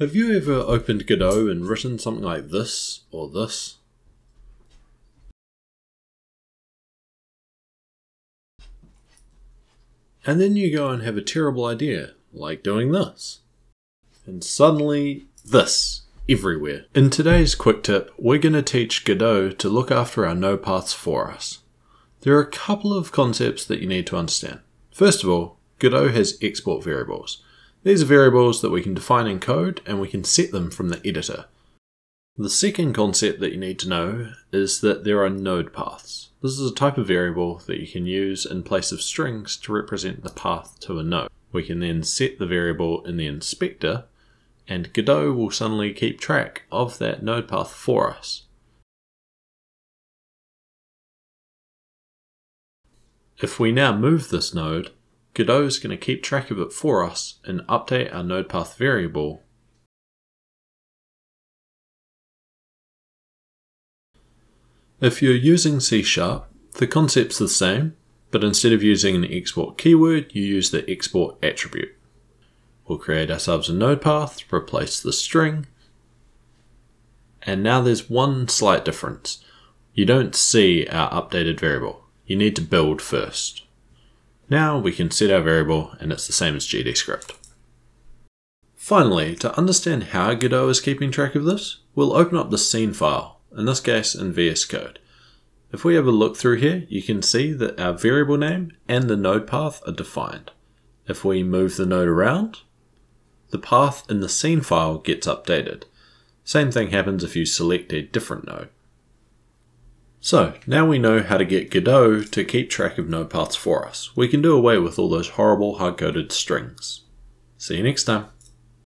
Have you ever opened Godot and written something like this or this? And then you go and have a terrible idea, like doing this. And suddenly, this, everywhere. In today's quick tip, we're going to teach Godot to look after our node paths for us. There are a couple of concepts that you need to understand. First of all, Godot has export variables. These are variables that we can define in code and we can set them from the editor. The second concept that you need to know is that there are node paths. This is a type of variable that you can use in place of strings to represent the path to a node. We can then set the variable in the inspector and Godot will suddenly keep track of that node path for us. If we now move this node, Godot is going to keep track of it for us and update our node path variable. If you're using C Sharp, the concept's the same, but instead of using an export keyword, you use the export attribute. We'll create ourselves a node path, replace the string, and now there's one slight difference. You don't see our updated variable. You need to build first. Now we can set our variable and it's the same as GDScript. Finally, to understand how Godot is keeping track of this, we'll open up the scene file, in this case in VS Code. If we have a look through here, you can see that our variable name and the node path are defined. If we move the node around, the path in the scene file gets updated. Same thing happens if you select a different node. So, now we know how to get Godot to keep track of node paths for us. We can do away with all those horrible hard-coded strings. See you next time.